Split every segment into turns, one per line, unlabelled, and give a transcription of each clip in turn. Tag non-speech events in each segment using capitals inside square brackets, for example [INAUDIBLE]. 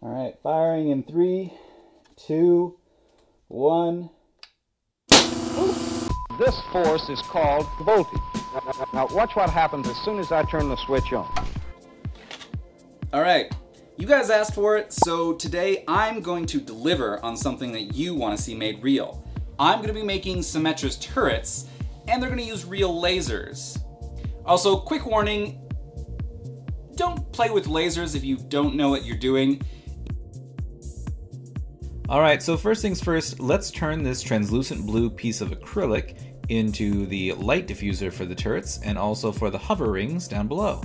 All right, firing in three, two, one.
This force is called voltage. Now watch what happens as soon as I turn the switch on.
All right, you guys asked for it, so today I'm going to deliver on something that you want to see made real. I'm going to be making Symmetra's turrets, and they're going to use real lasers. Also, quick warning, don't play with lasers if you don't know what you're doing.
Alright, so first things first, let's turn this translucent blue piece of acrylic into the light diffuser for the turrets and also for the hover rings down below.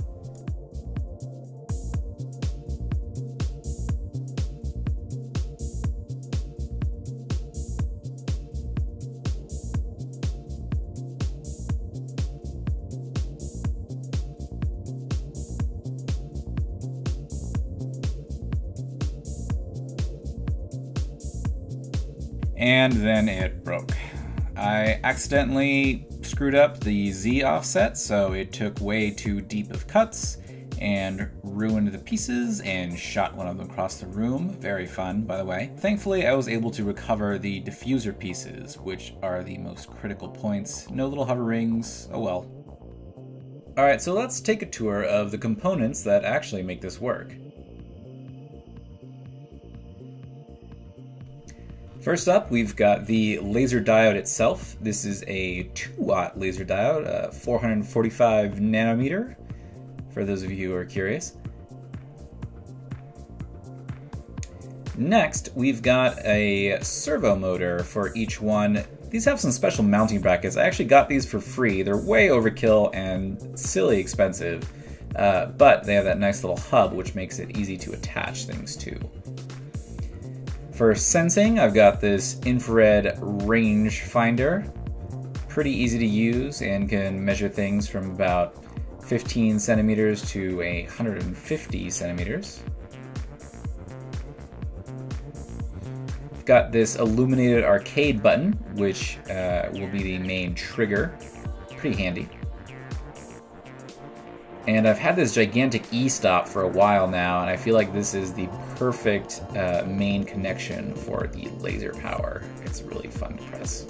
And then it broke. I accidentally screwed up the Z offset, so it took way too deep of cuts and ruined the pieces and shot one of them across the room. Very fun, by the way. Thankfully, I was able to recover the diffuser pieces, which are the most critical points. No little hover rings, oh well. Alright, so let's take a tour of the components that actually make this work. First up, we've got the laser diode itself. This is a 2 watt laser diode, uh, 445 nanometer, for those of you who are curious. Next, we've got a servo motor for each one. These have some special mounting brackets. I actually got these for free. They're way overkill and silly expensive, uh, but they have that nice little hub which makes it easy to attach things to. For sensing, I've got this infrared range finder. Pretty easy to use and can measure things from about 15 centimeters to 150 centimeters. Got this illuminated arcade button, which uh, will be the main trigger. Pretty handy. And I've had this gigantic e-stop for a while now, and I feel like this is the perfect uh, main connection for the laser power. It's really fun to press.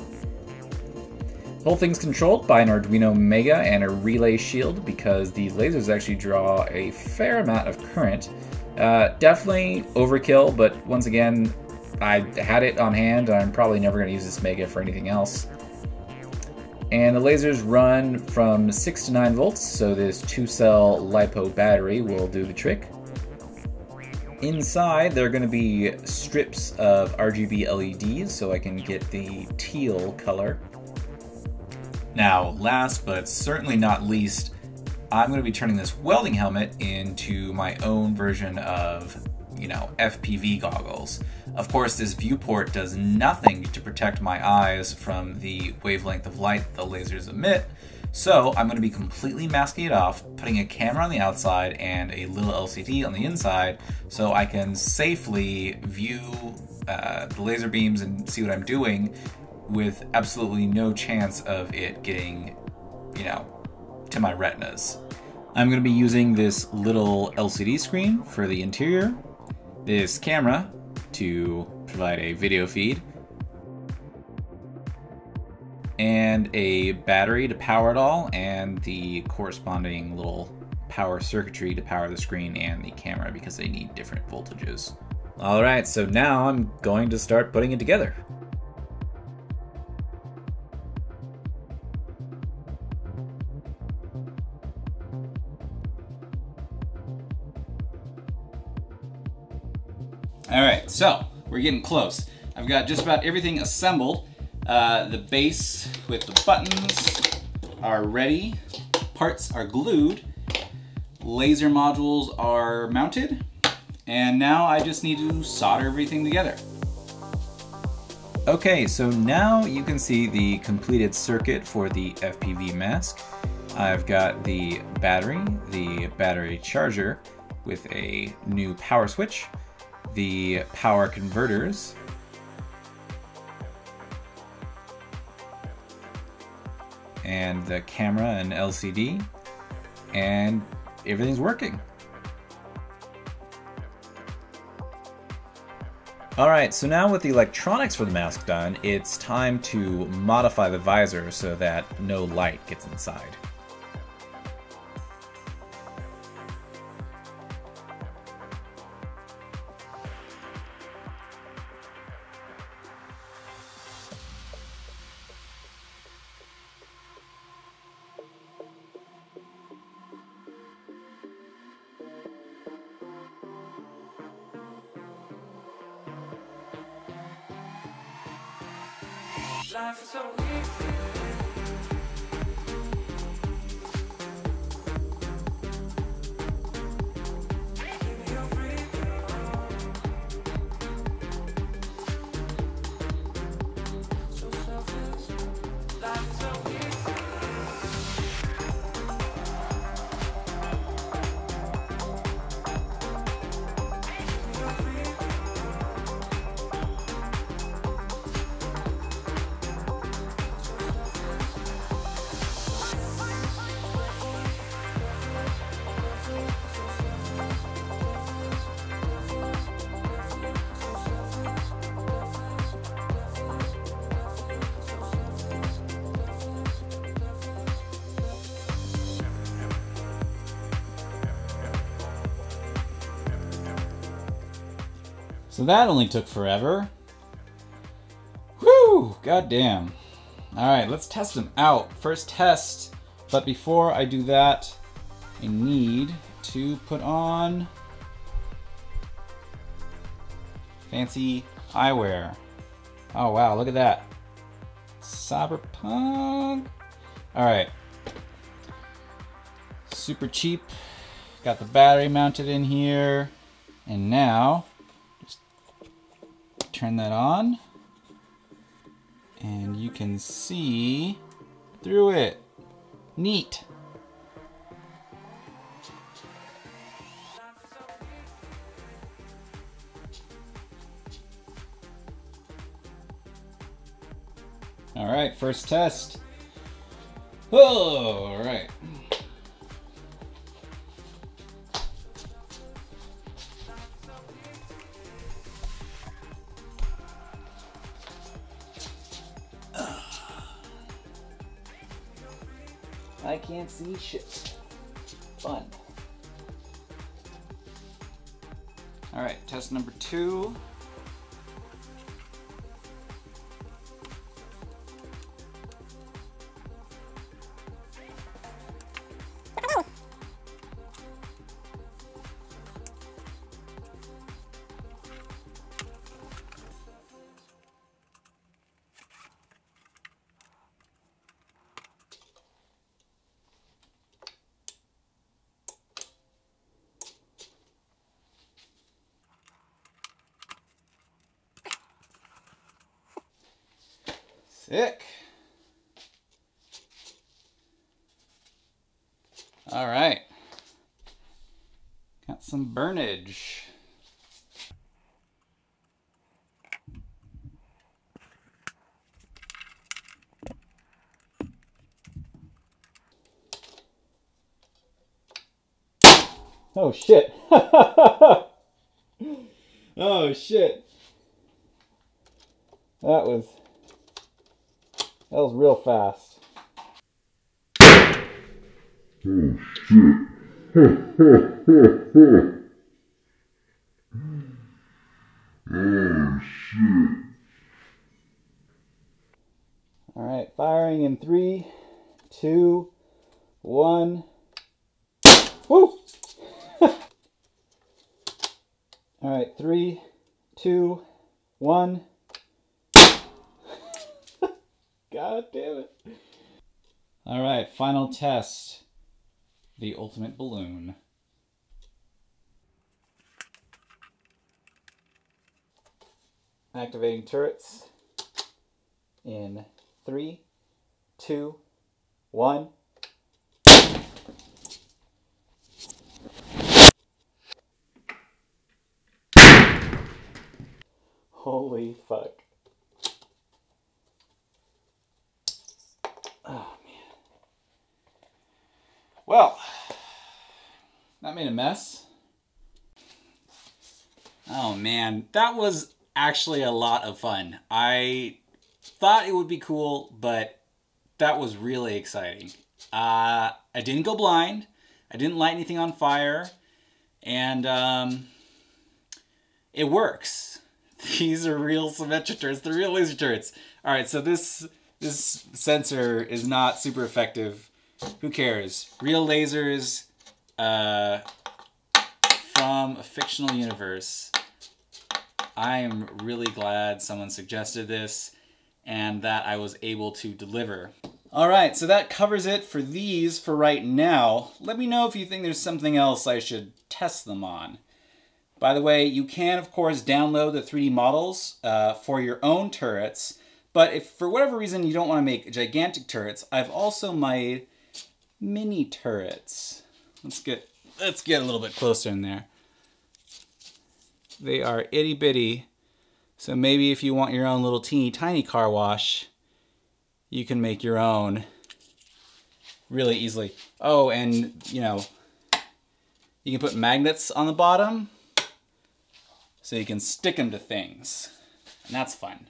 The whole thing's controlled by an Arduino Mega and a relay shield because the lasers actually draw a fair amount of current. Uh, definitely overkill, but once again, I had it on hand and I'm probably never going to use this Mega for anything else. And the lasers run from 6 to 9 volts, so this 2-cell LiPo battery will do the trick. Inside, there are going to be strips of RGB LEDs, so I can get the teal color. Now, last but certainly not least, I'm going to be turning this welding helmet into my own version of, you know, FPV goggles. Of course, this viewport does nothing to protect my eyes from the wavelength of light the lasers emit, so I'm going to be completely masking it off, putting a camera on the outside and a little LCD on the inside so I can safely view uh, the laser beams and see what I'm doing with absolutely no chance of it getting, you know, to my retinas. I'm going to be using this little LCD screen for the interior, this camera to provide a video feed, and a battery to power it all, and the corresponding little power circuitry to power the screen and the camera because they need different voltages. Alright, so now I'm going to start putting it together.
So we're getting close. I've got just about everything assembled. Uh, the base with the buttons are ready. Parts are glued. Laser modules are mounted. And now I just need to solder everything together.
Okay, so now you can see the completed circuit for the FPV mask. I've got the battery, the battery charger with a new power switch, the power converters, and the camera and LCD, and everything's working.
Alright, so now with the electronics for the mask done, it's time to modify the visor so that no light gets inside.
Life is so easy. So
that only took forever. Whew, goddamn. Alright, let's test them out. First test, but before I do that, I need to put on fancy eyewear. Oh wow, look at that. Cyberpunk. Alright. Super cheap. Got the battery mounted in here. And now, turn that on and you can see through it. Neat. All right, first test. Oh, all right. I can't see shit. Fun. All right, test number two. Sick. All right. Got some burnage. Oh shit. [LAUGHS] oh shit. That was that was real fast. [LAUGHS] All right, firing in three, two, one. Woo! [LAUGHS] All right, three, two, one. God damn it. All right, final test. The ultimate balloon. Activating turrets in three, two, one. Holy fuck. Well, that made a mess. Oh man, that was actually a lot of fun. I thought it would be cool, but that was really exciting. Uh, I didn't go blind. I didn't light anything on fire, and um, it works. [LAUGHS] These are real Symmetra turrets. They're real laser turrets. All right, so this this sensor is not super effective. Who cares? Real lasers uh, from a fictional universe. I am really glad someone suggested this and that I was able to deliver. All right, so that covers it for these for right now. Let me know if you think there's something else I should test them on. By the way, you can, of course, download the 3D models uh, for your own turrets, but if for whatever reason you don't want to make gigantic turrets, I've also made mini turrets. Let's get let's get a little bit closer in there. They are itty bitty, so maybe if you want your own little teeny tiny car wash, you can make your own really easily. Oh, and you know, you can put magnets on the bottom so you can stick them to things. And that's fun.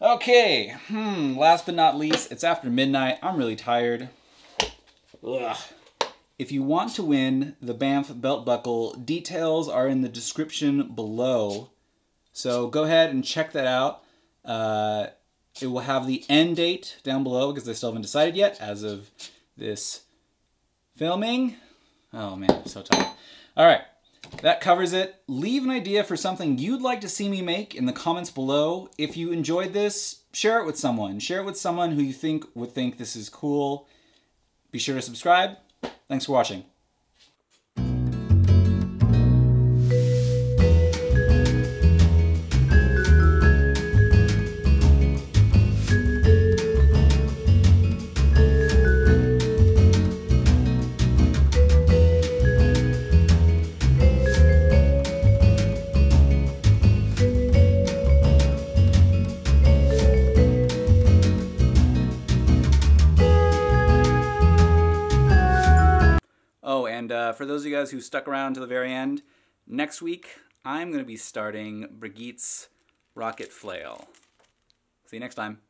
Okay, hmm, last but not least, it's after midnight. I'm really tired. Ugh. If you want to win the Banff belt buckle, details are in the description below. So go ahead and check that out. Uh, it will have the end date down below because they still haven't decided yet as of this filming. Oh man, I'm so tired. All right, that covers it. Leave an idea for something you'd like to see me make in the comments below. If you enjoyed this, share it with someone. Share it with someone who you think would think this is cool. Be sure to subscribe. Thanks for watching. Uh, for those of you guys who stuck around to the very end, next week I'm going to be starting Brigitte's Rocket Flail. See you next time.